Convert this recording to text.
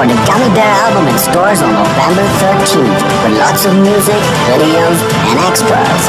for the Gummy Bear album in stores on November 13th with lots of music, videos, and extras.